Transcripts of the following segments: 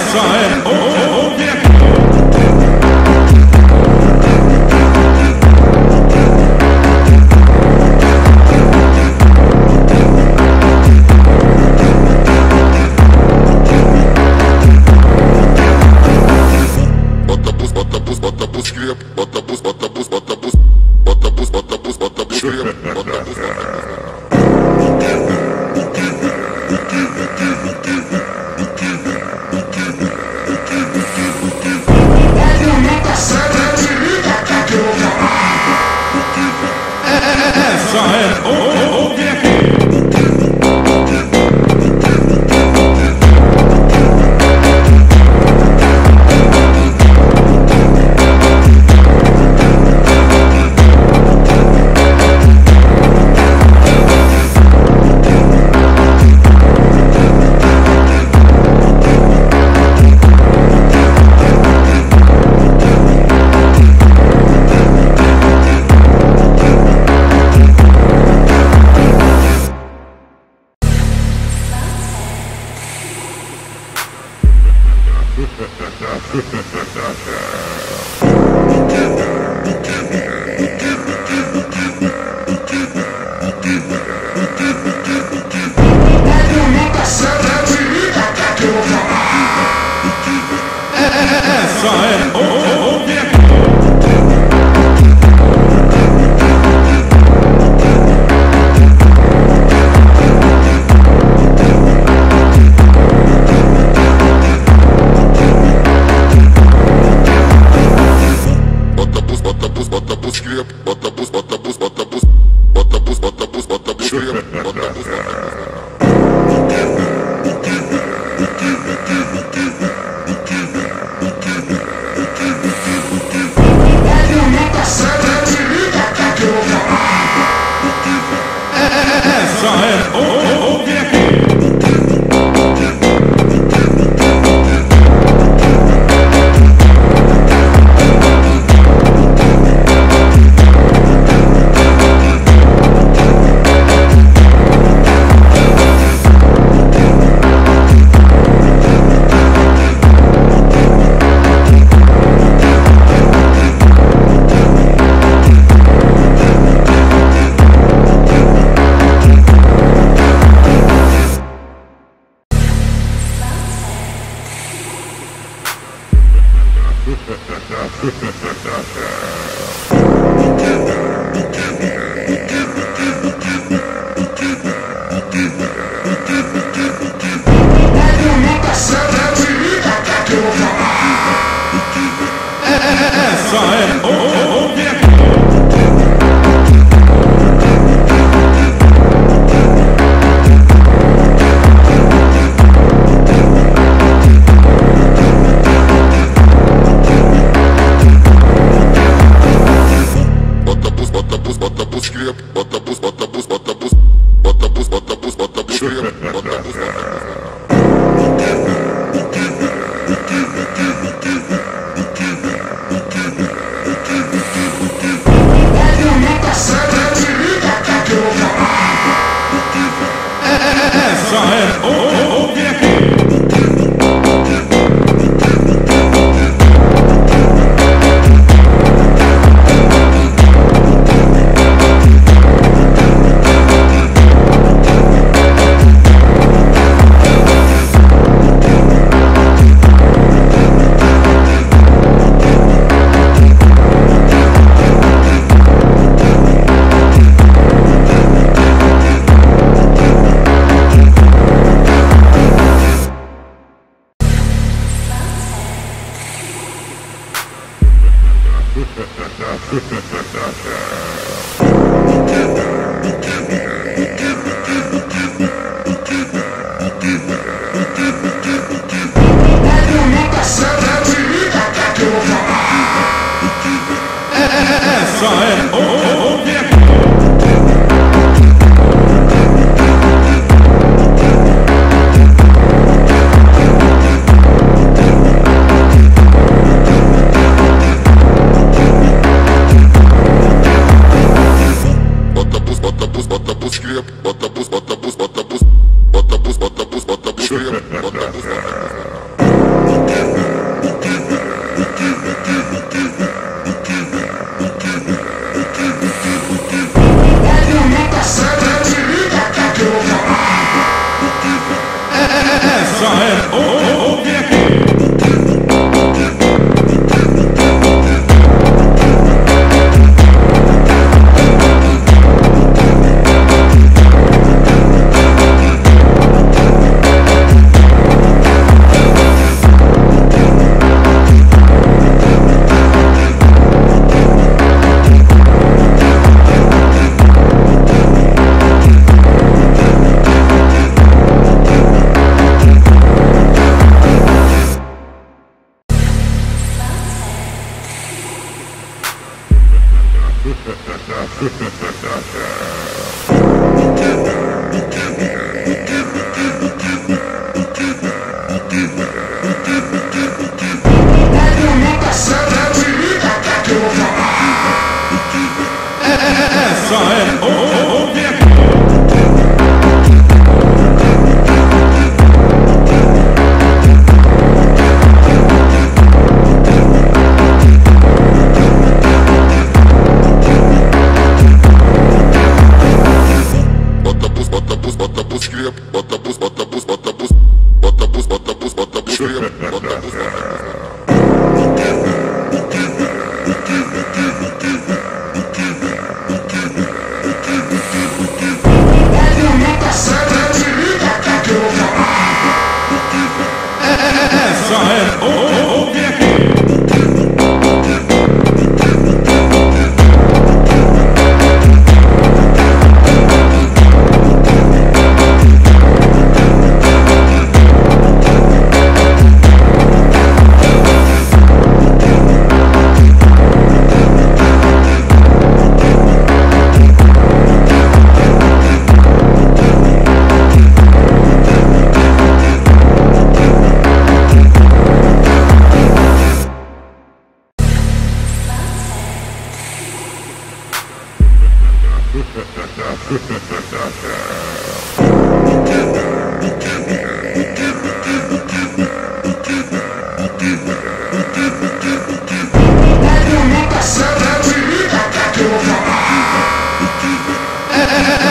Essa é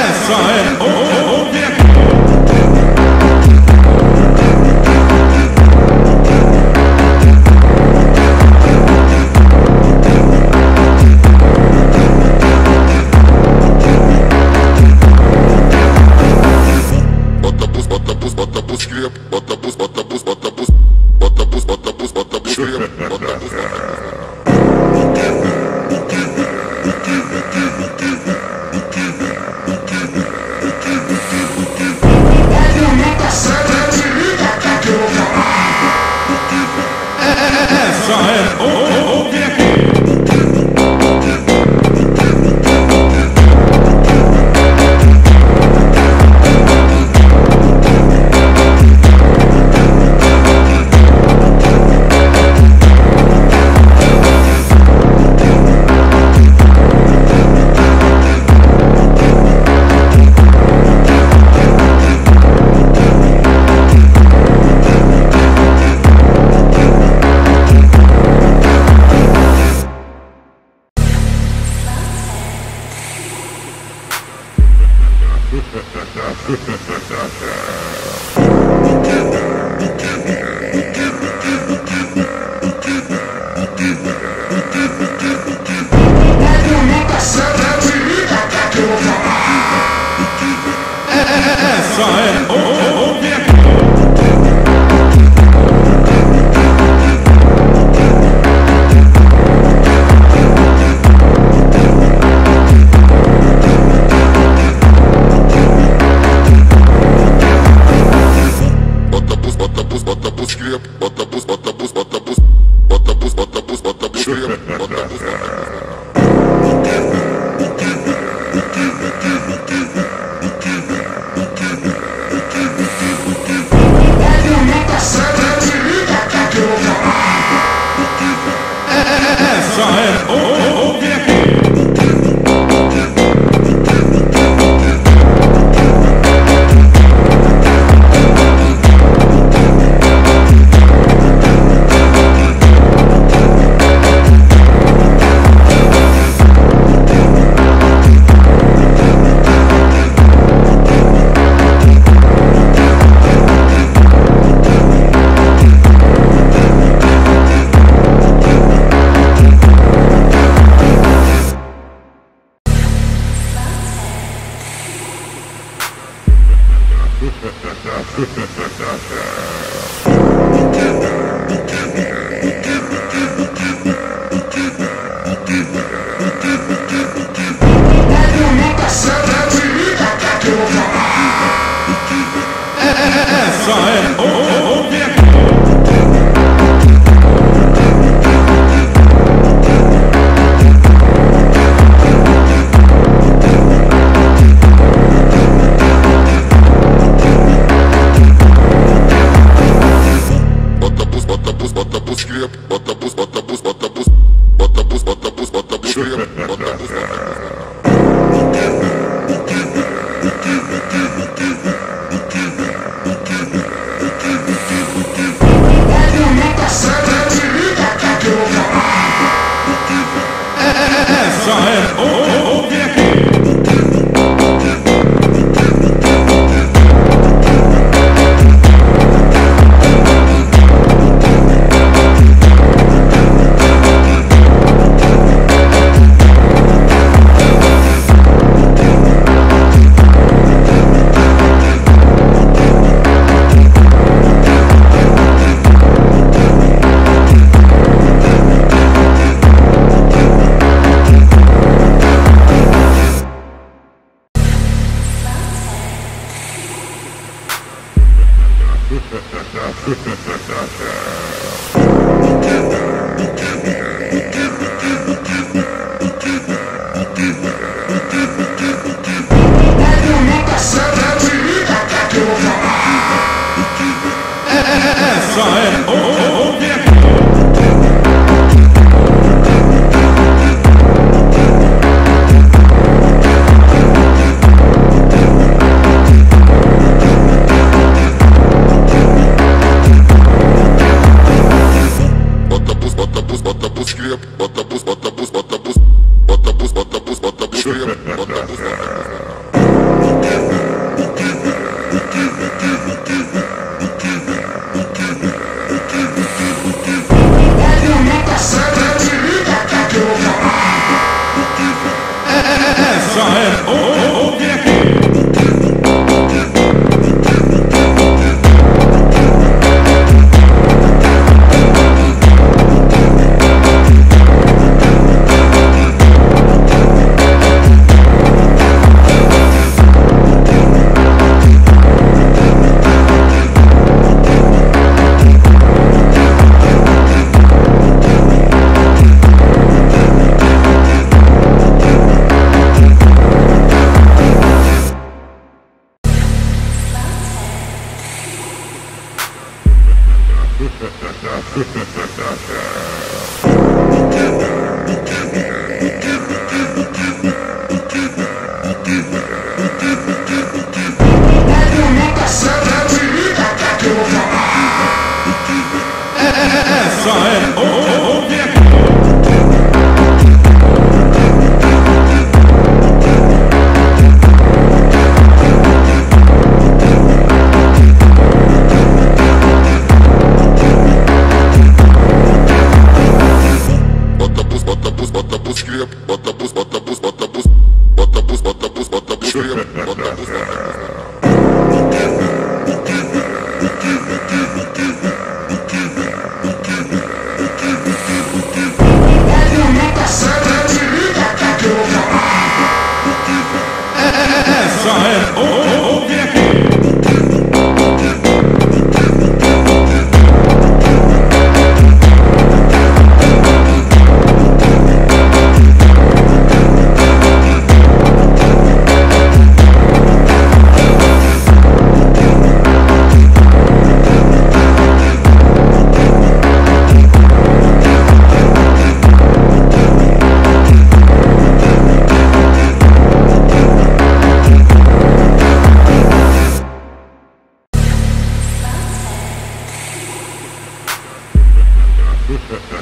Essa é. Ou,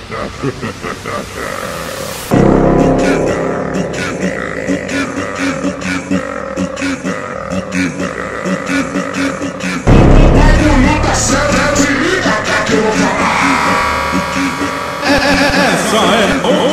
Essa é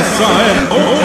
Essa é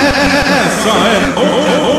Essa é. Ou- Ouve aqui.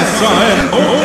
Essa é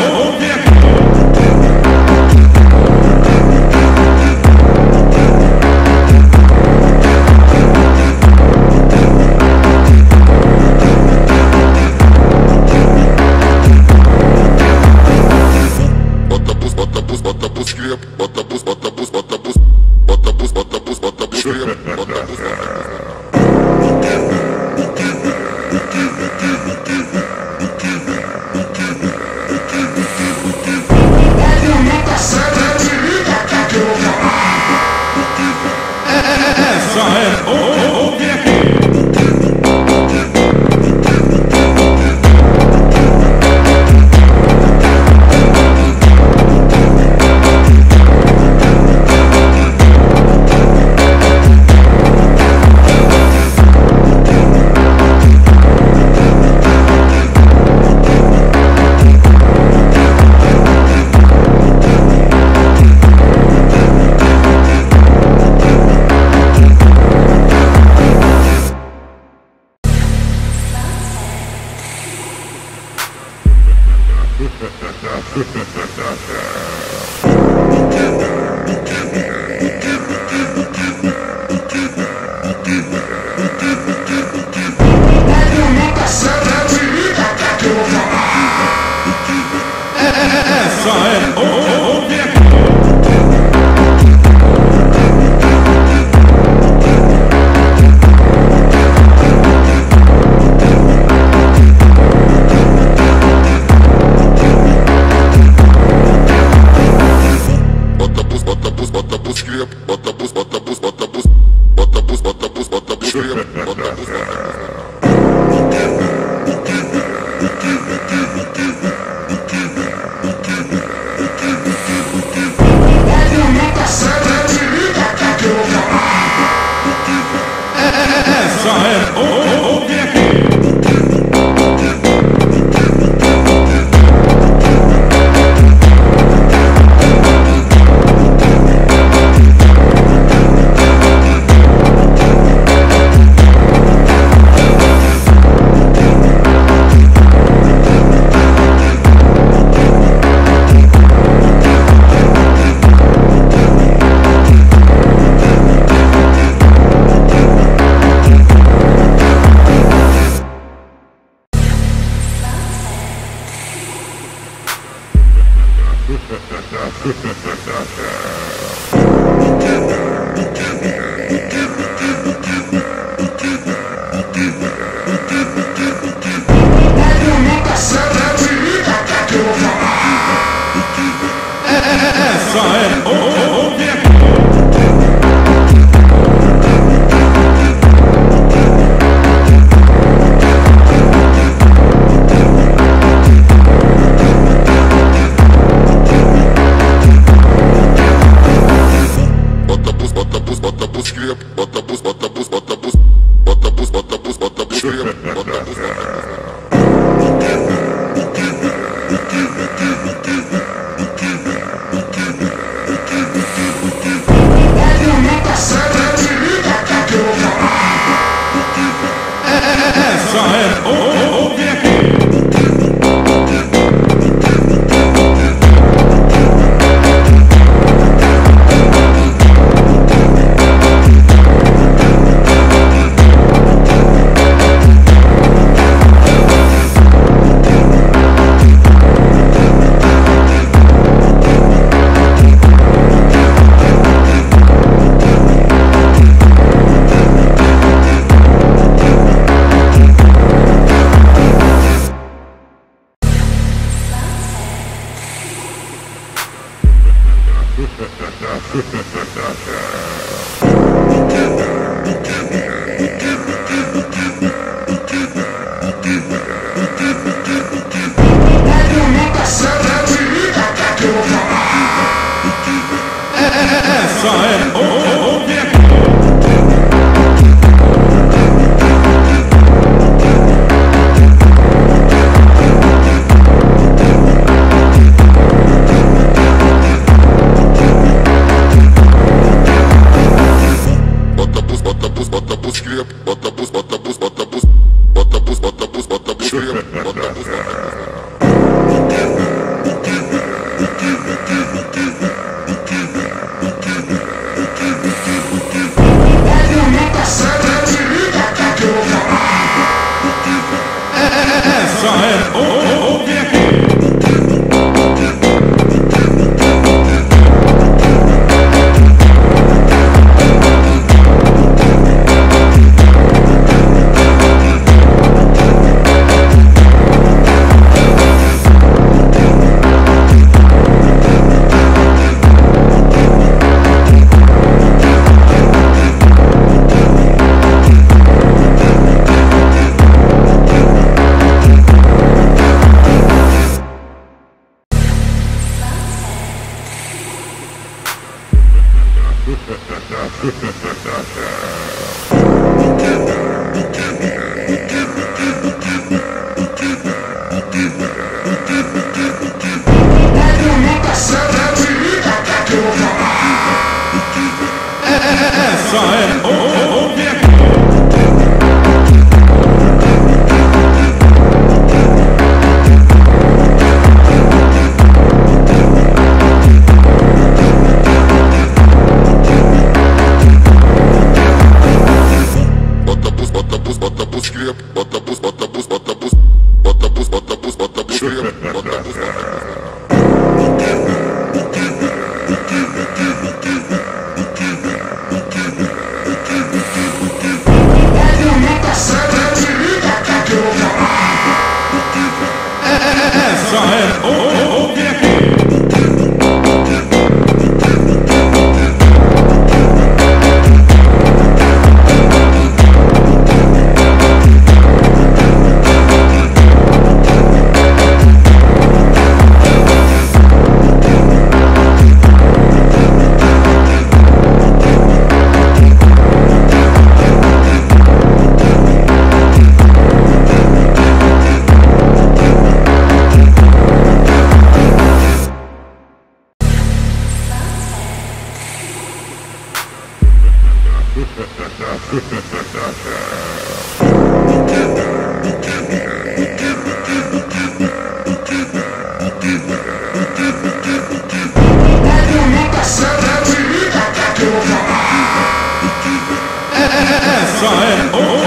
Essa é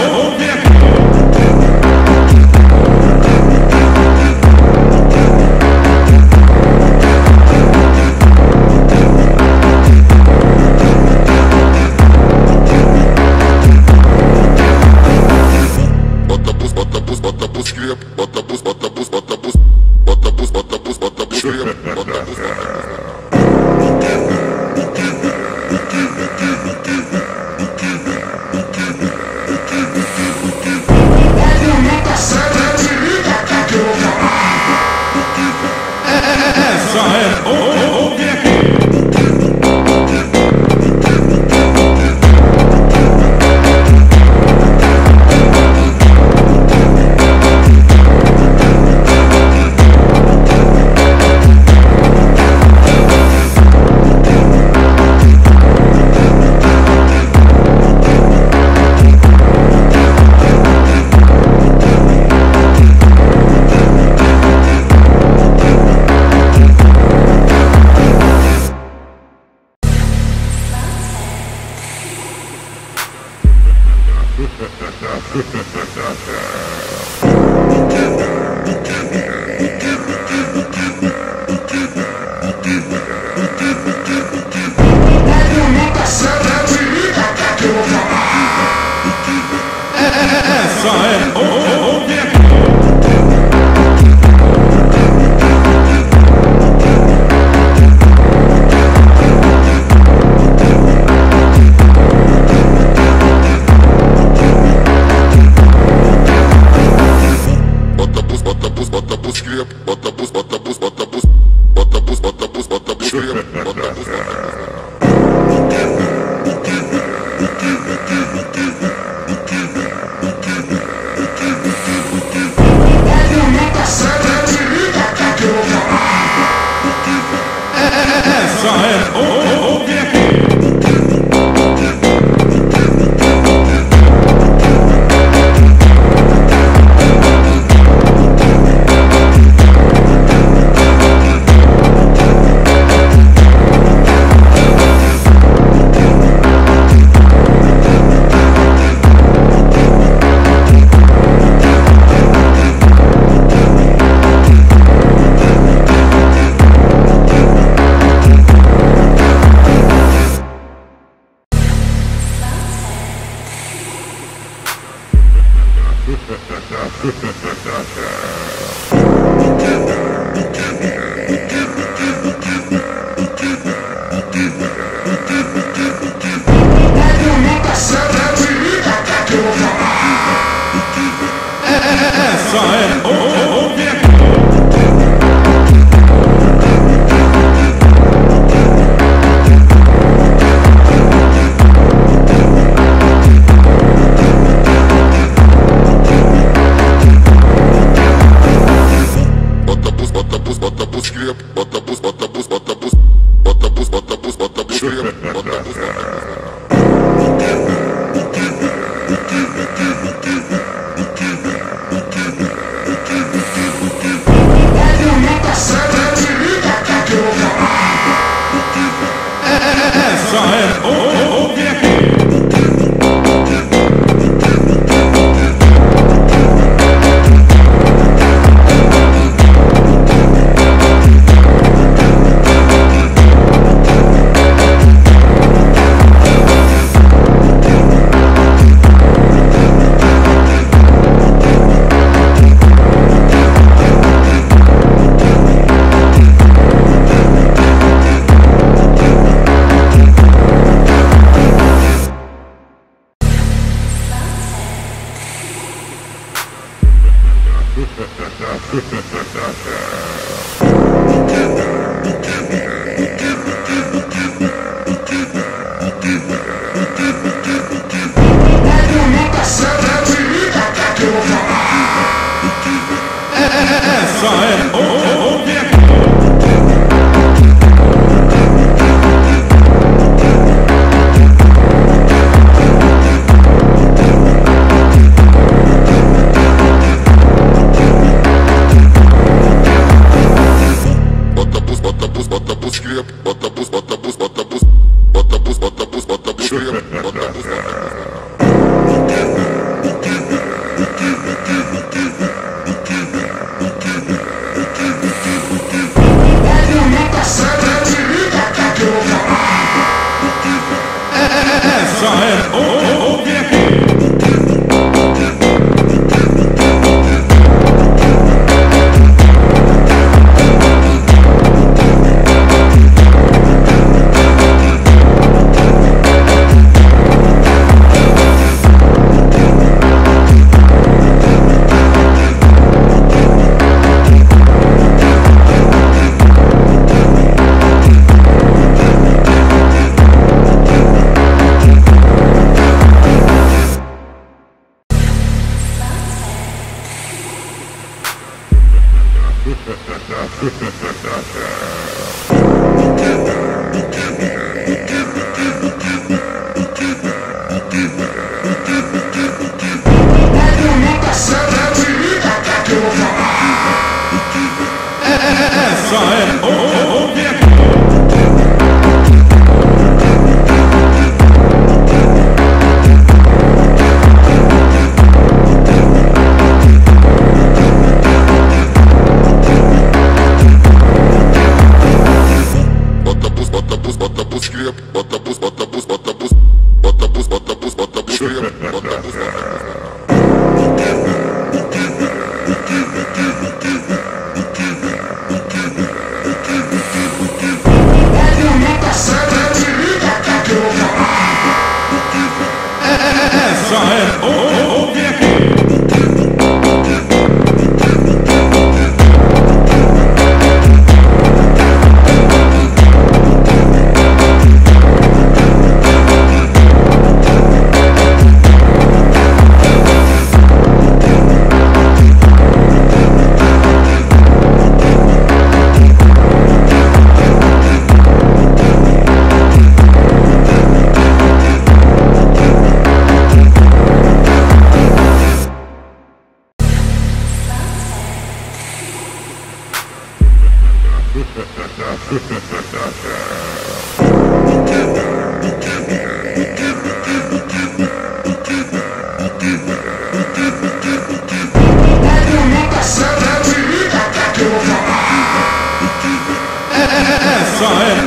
Essa é